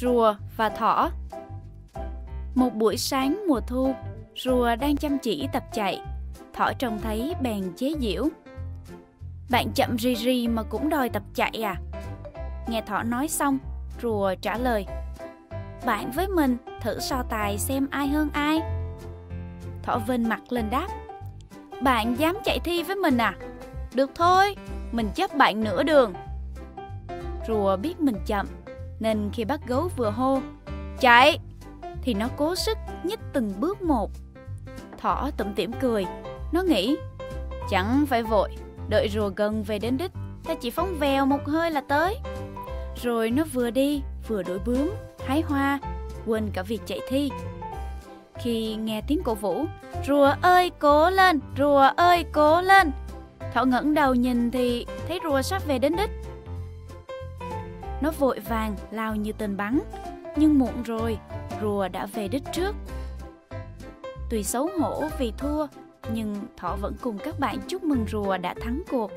rùa và thỏ. Một buổi sáng mùa thu, rùa đang chăm chỉ tập chạy. Thỏ trông thấy bèn chế giễu. Bạn chậm ri ri mà cũng đòi tập chạy à? Nghe thỏ nói xong, rùa trả lời. Bạn với mình thử so tài xem ai hơn ai. Thỏ vênh mặt lên đáp. Bạn dám chạy thi với mình à? Được thôi, mình chấp bạn nửa đường. Rùa biết mình chậm, nên khi bắt gấu vừa hô, chạy, thì nó cố sức nhích từng bước một. Thỏ tủm tỉm cười, nó nghĩ, chẳng phải vội, đợi rùa gần về đến đích, ta chỉ phóng vèo một hơi là tới. Rồi nó vừa đi, vừa đổi bướm, hái hoa, quên cả việc chạy thi. Khi nghe tiếng cổ vũ, rùa ơi cố lên, rùa ơi cố lên. Thỏ ngẩng đầu nhìn thì thấy rùa sắp về đến đích. Nó vội vàng lao như tên bắn, nhưng muộn rồi, rùa đã về đích trước. Tuy xấu hổ vì thua, nhưng Thỏ vẫn cùng các bạn chúc mừng rùa đã thắng cuộc.